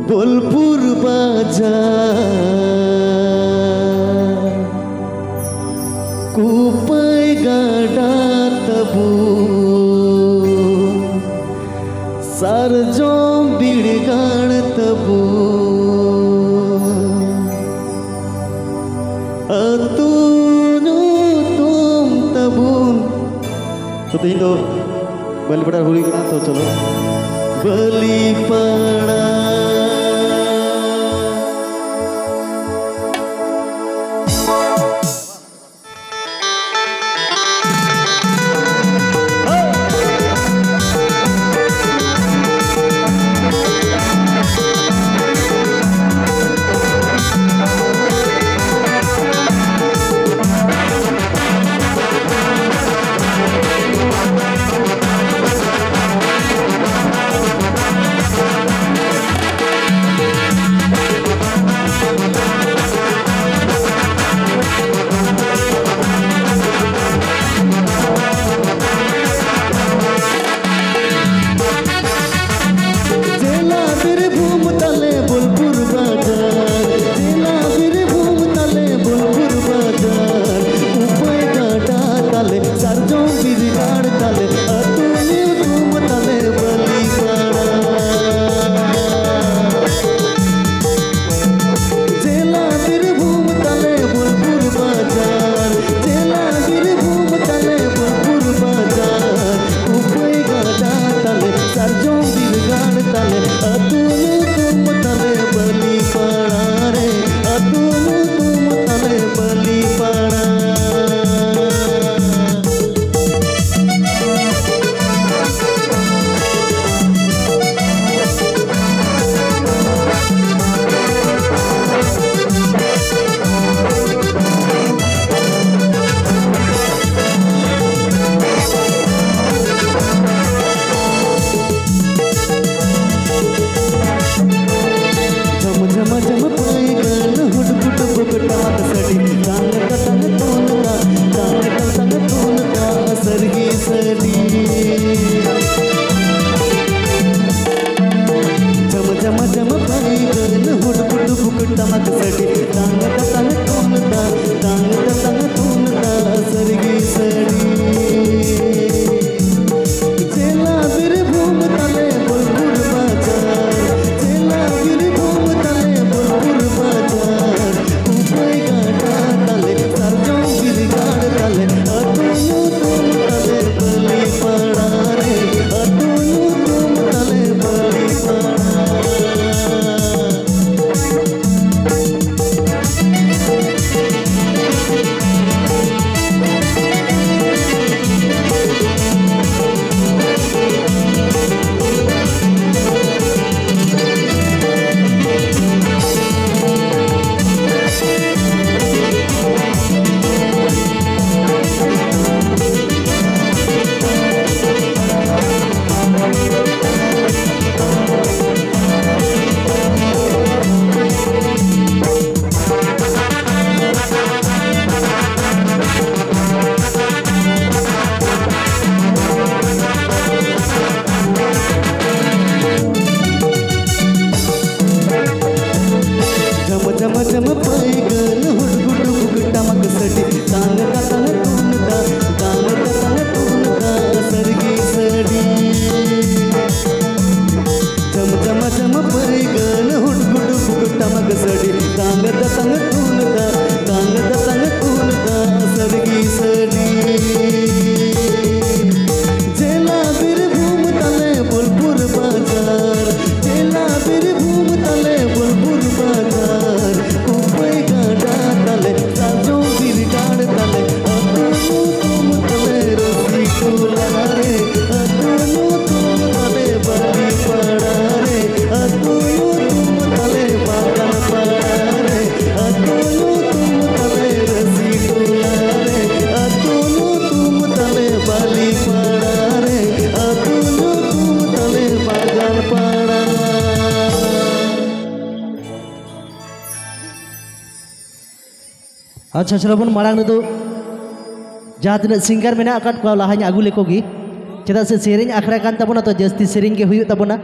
বোলপুর বাজার কুপায় গাডা তবু সারজো বিড়গান তবু अतुनु तुम तबून. तो तीन तो बलपड़ा हुई तो चलो? बली ದಾಂಗದ ಸಂಗ ಕೂನದ ದಾಂಗದ ಸಂಗ ಕೂನದ ಸರಿಗಿ ಸಡಿ Acha chalo pun marang itu jahat na singer mena akan kau lahanya agu leko gi. Cita akhirnya kan tapi na to justice sering ke huyu tapi na ah.